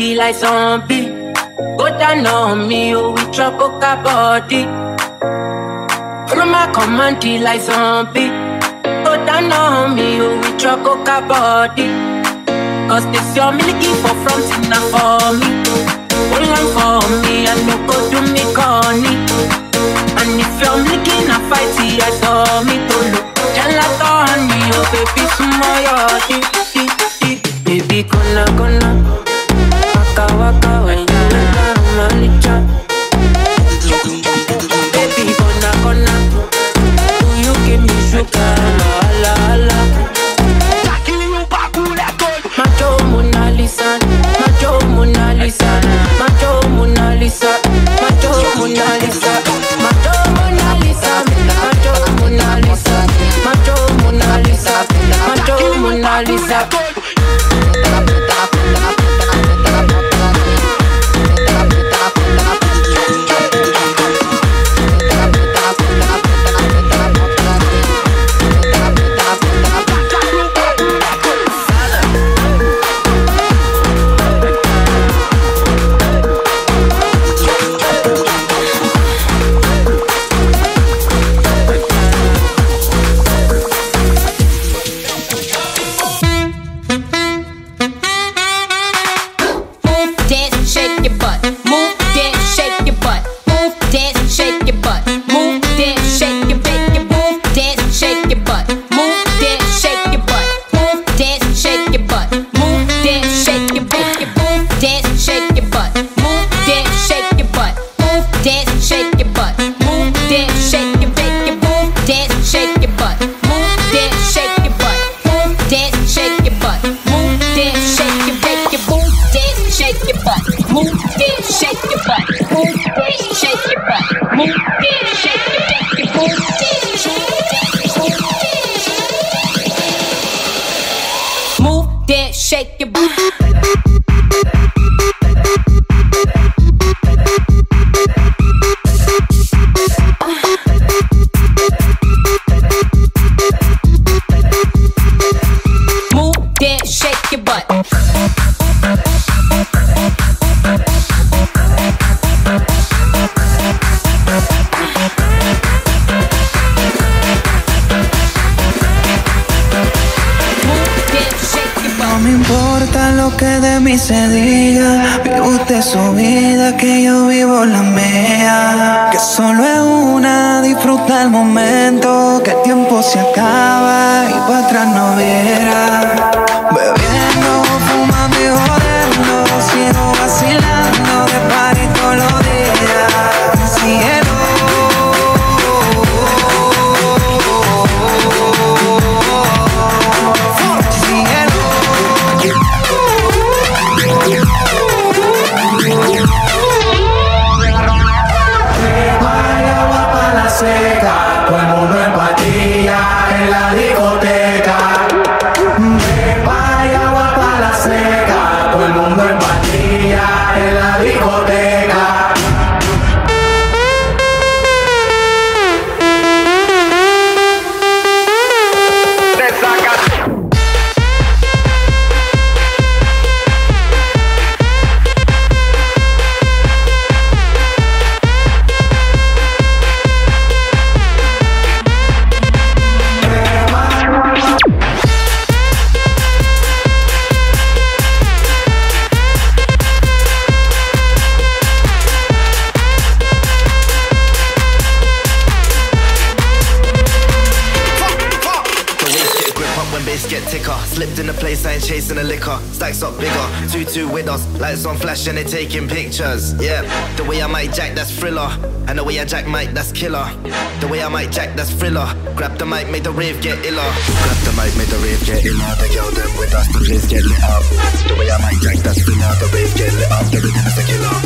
body like zombie. Go down on me, oh, with tropical body. Follow my command like zombie. Go down on me, oh, with tropical body. Cause this your milky for from Tina for me. Hold on for me, and you go do me corny. And if you're making a fight, I saw me to look. Gelato on me, oh, baby, smile your Baby, gonna, gonna. ni se diga. Vive usted su vida, que yo vivo la mía. Que solo es una, disfruta el momento. Que el tiempo se acaba y para atrás no verás. Two with us, lights on flash and they taking pictures. Yeah, the way I might jack, that's thriller. And the way I jack mic, that's killer. The way I might jack, that's thriller. Grab the mic, make the rave get iller. Grab the mic, make the rave get iller. The girl them with us, the place get lit up. The way I might jack, that's thriller. The rave get lit up, the rhythm is a killer.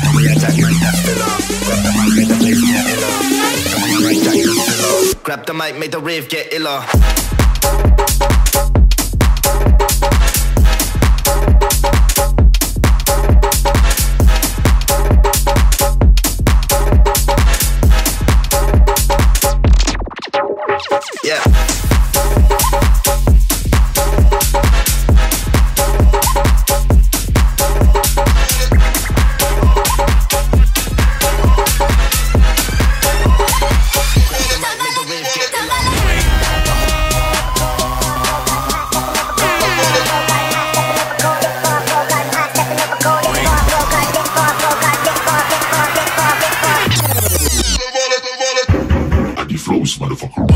The way I jack that's thriller. Grab the mic, make the place get iller. The way I might jack, that's thriller. Grab the mic, make the rave get iller. You.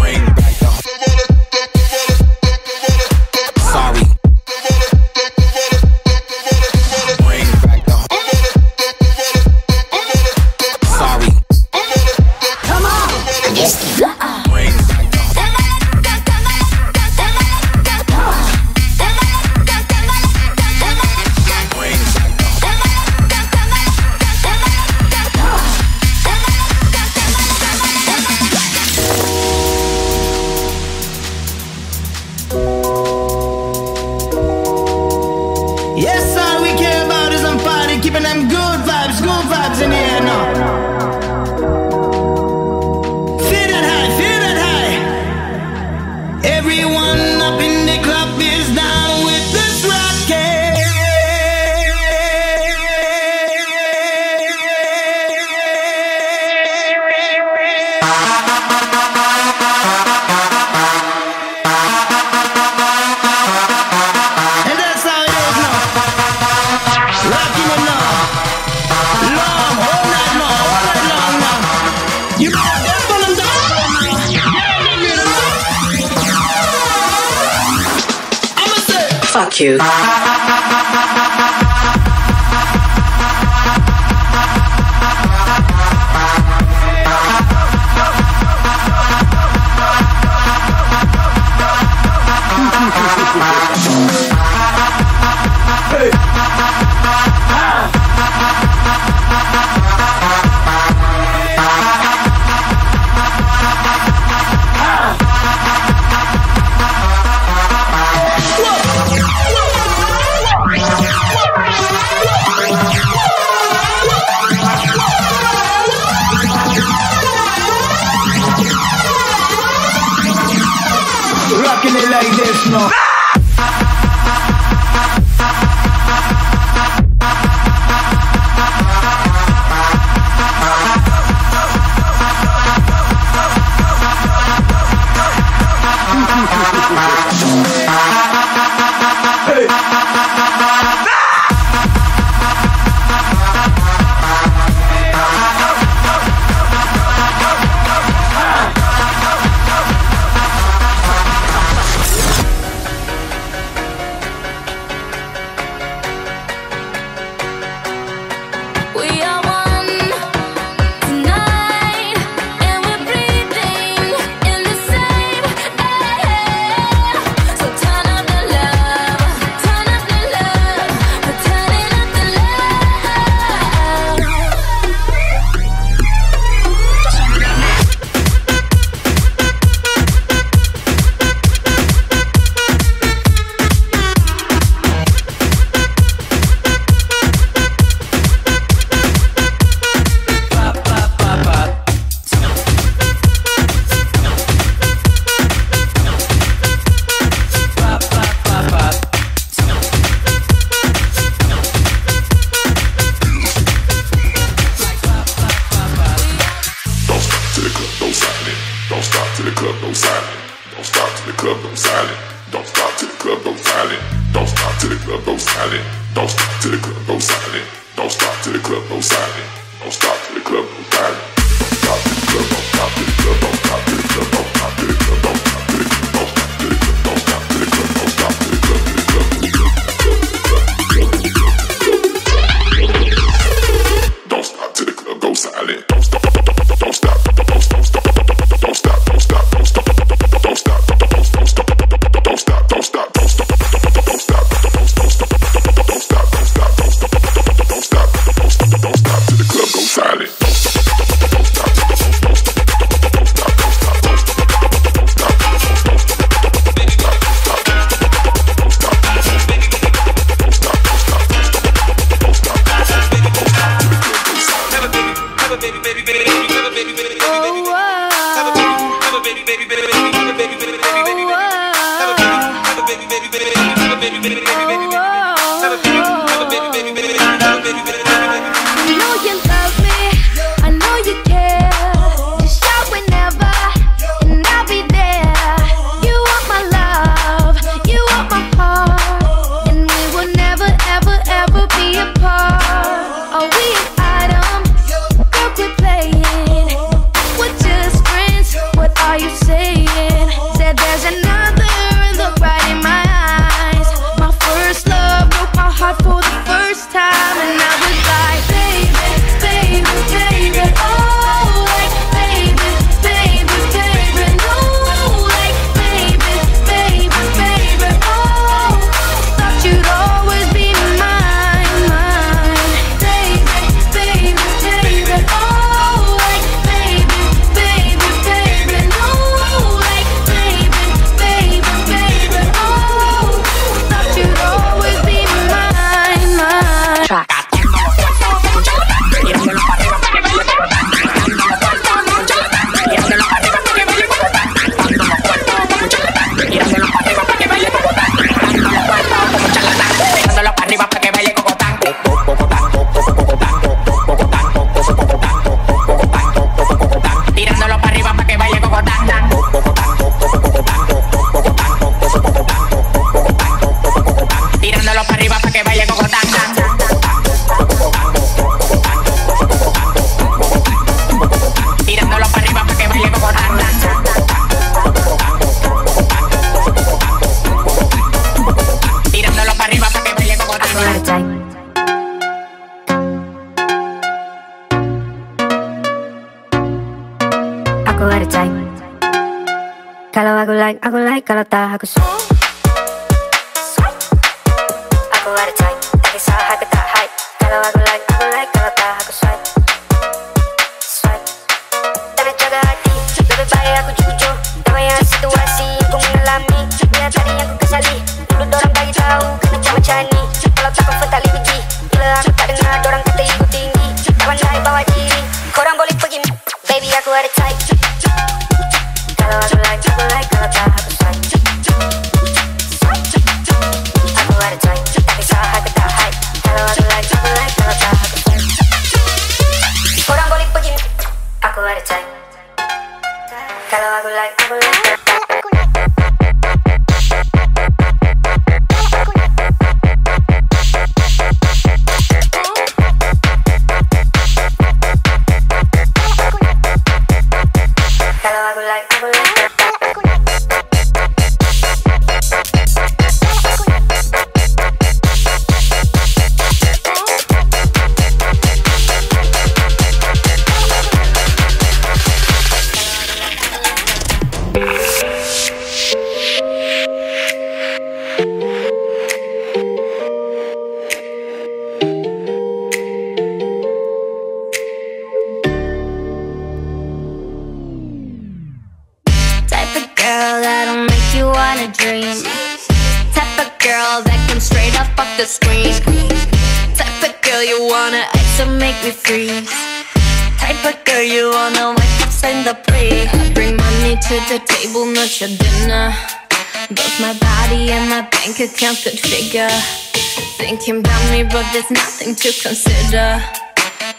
there's nothing to consider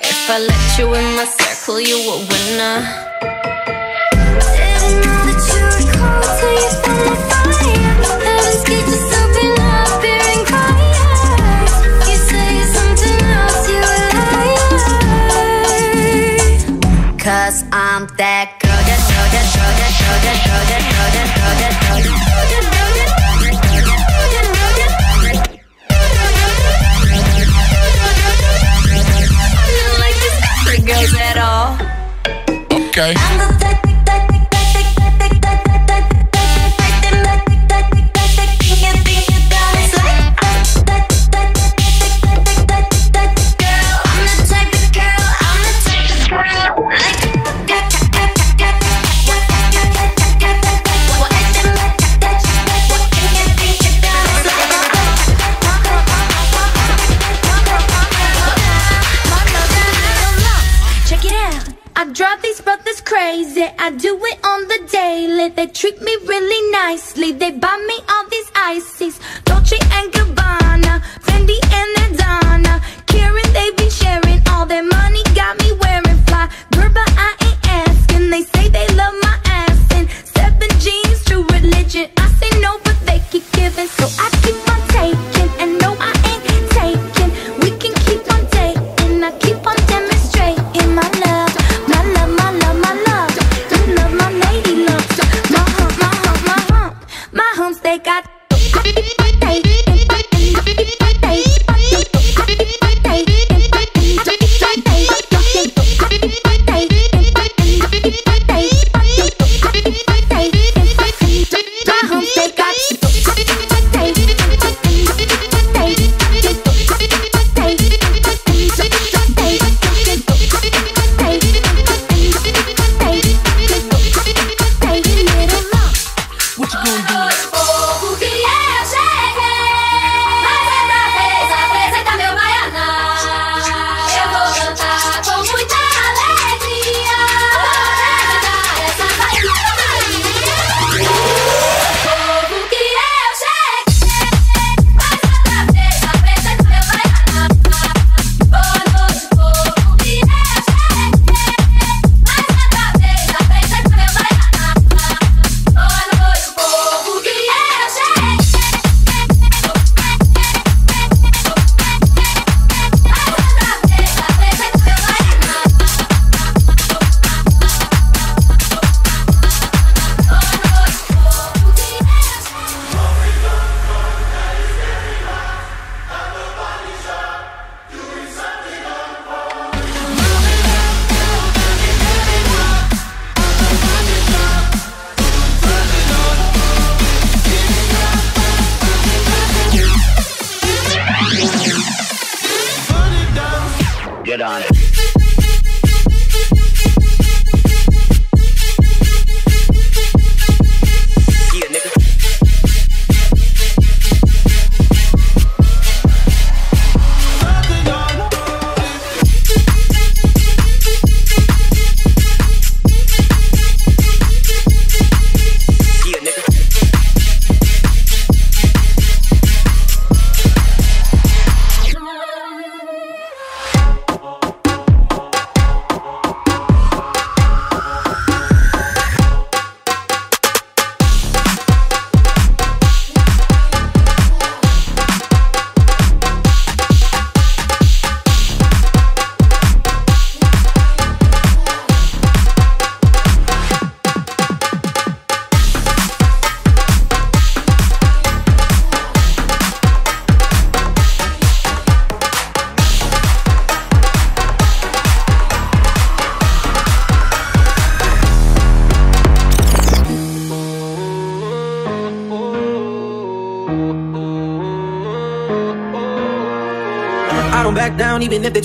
If I let you in my circle, you a winner I'm that girl, that girl, that girl, that girl, that girl, that girl, that girl, that girl, that girl. Okay. I do it on the daily. They treat me really nicely. They buy me all these ices.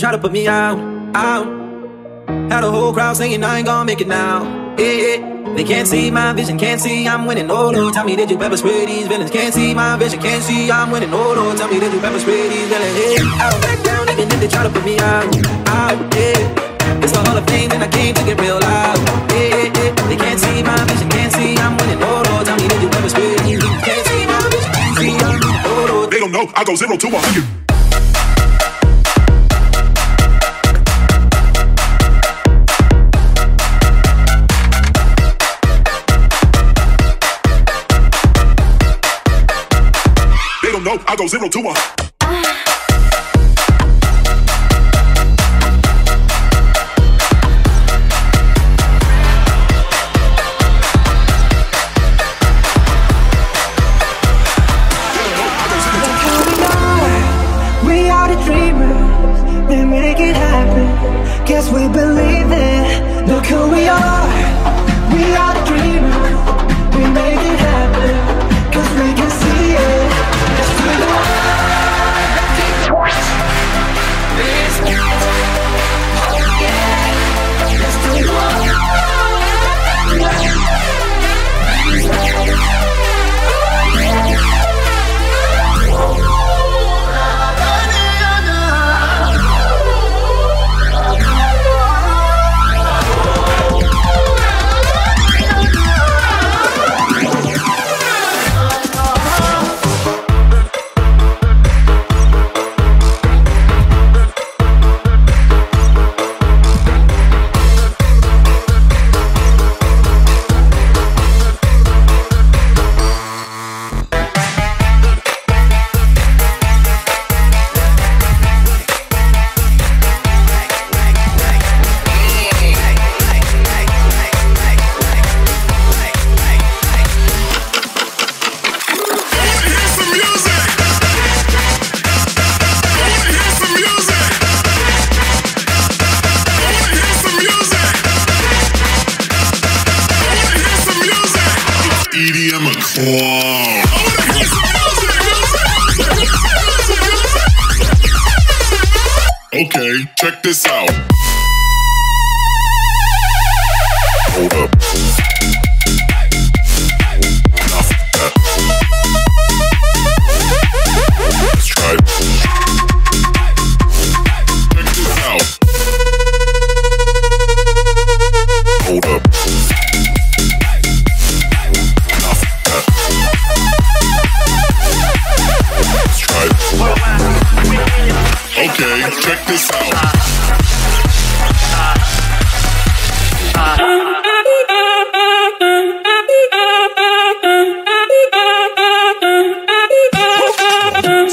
Try to put me out, out. Had a whole crowd saying I ain't gonna make it now. Yeah, yeah. They can't see my vision, can't see I'm winning. Oh Lord, tell me did you pepper spray these villains? Can't see my vision, can't see I'm winning. Oh Lord, tell me did you pepper spray these villains? Yeah, don't back down even if they try to put me out, out. Yeah, it's the Hall of Fame and I came to get real loud. Yeah, yeah. They can't see my vision, can't see I'm winning. Oh Lord, tell me did you pepper spray these villains? Can't see my vision, can't see I'm winning. Oh Lord, they don't know I go zero to a hundred. Go zero to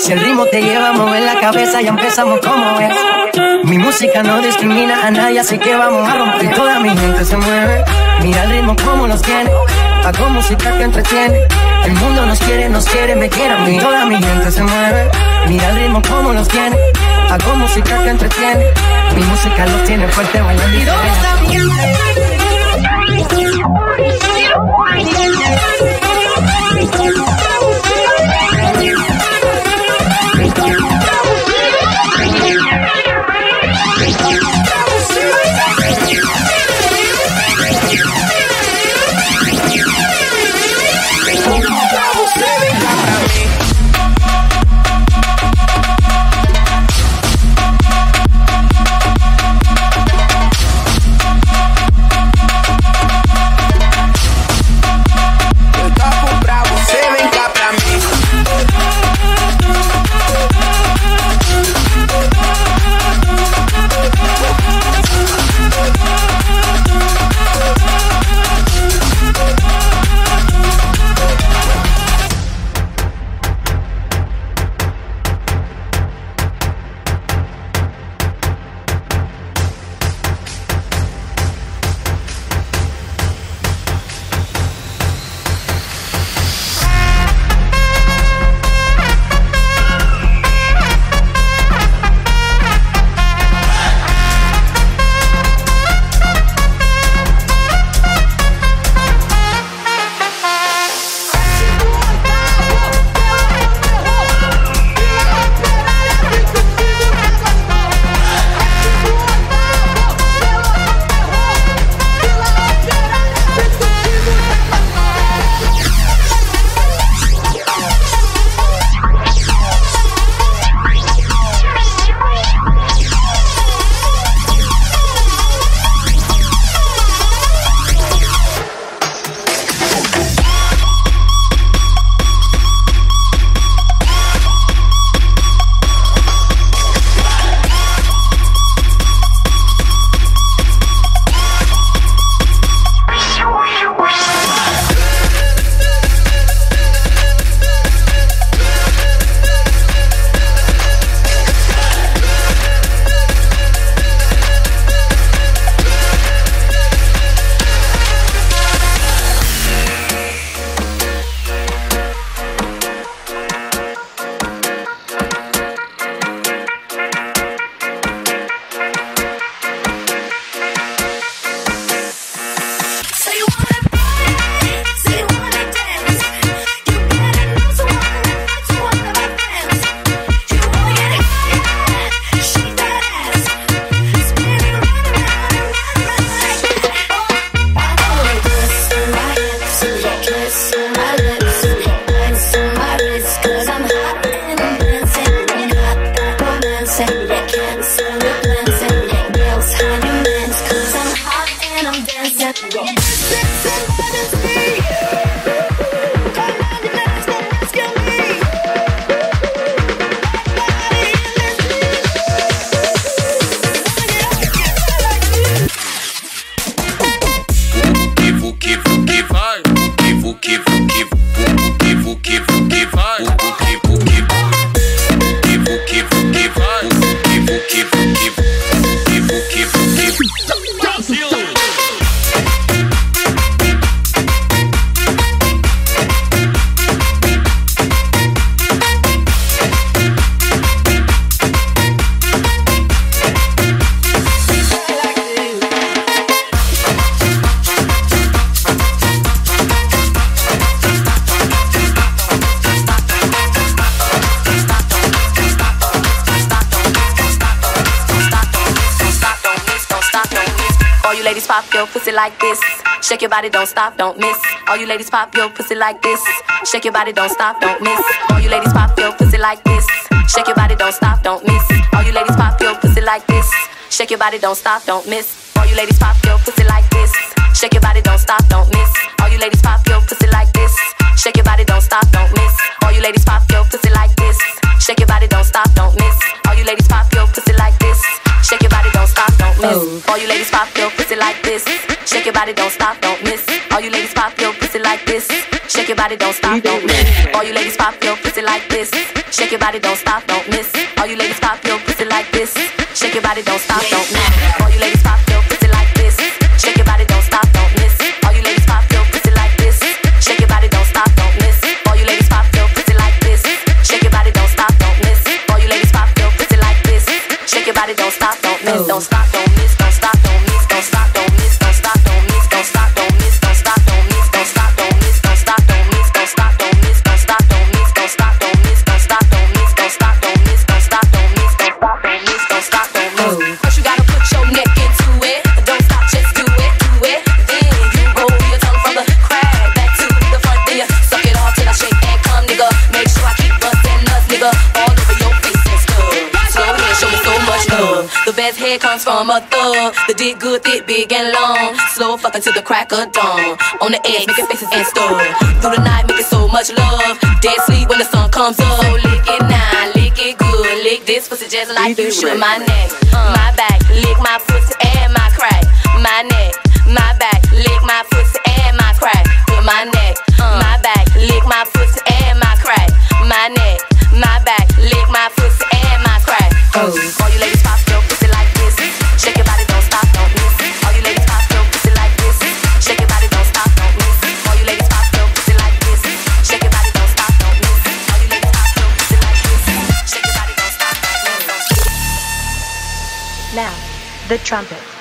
one. así que vamos a romper. Toda mi gente se mueve, mira el ritmo como nos tiene. Hago música que entretiene. El mundo nos quiere, nos quiere, me quiere a mí. Toda mi gente se mueve, mira el ritmo como nos tiene. Hago música que entretiene. Mi música los tiene fuerte bailando. ¿Y dónde está mi Shake your body, don't stop, don't miss. All you ladies pop your pussy like this. Shake your body, don't stop, don't miss. All you ladies pop your pussy like this. Shake your body, don't stop, don't miss. All you ladies pop your pussy like this. Shake your body, don't stop, don't miss. All you ladies pop your pussy like this. Shake your body, don't stop, don't miss. All you ladies pop your pussy like this. Shake your body, don't stop, don't miss. All you ladies pop your pussy like this. Shake your body, don't stop, don't miss. All you ladies pop your pussy like this. Shake your body, don't stop, don't miss. Oh. All you ladies pop your pussy like this. Shake your body, don't stop, don't miss. All you ladies pop your pussy like this. Shake your body, don't stop, don't miss. All you ladies pop your pussy like this. Shake your body, don't stop, don't miss. All you ladies pop your pussy like this. Shake your body, don't stop, don't miss. All you ladies pop head comes from a thug. The dick good, thick, big and long. Slow fucking till the crack of dawn. On the edge, making faces and stuff. Through the night, making so much love. Dead sleep when the sun comes up. So lick it now, lick it good. Lick this pussy just like you should. My neck, my back, lick my pussy and my crack. My neck, my back, lick my pussy and my crack. With my neck, my back, lick my pussy and my crack. My neck, the trumpet.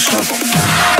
trouble.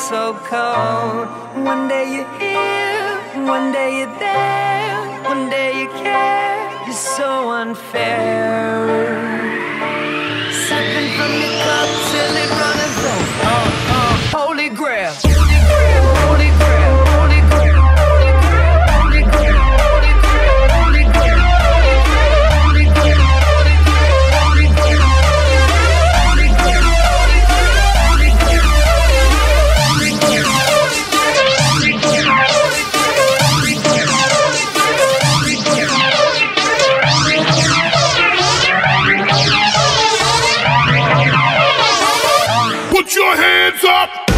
so cold. One day you're here, one day you're there, one day you care. You're so unfair. up!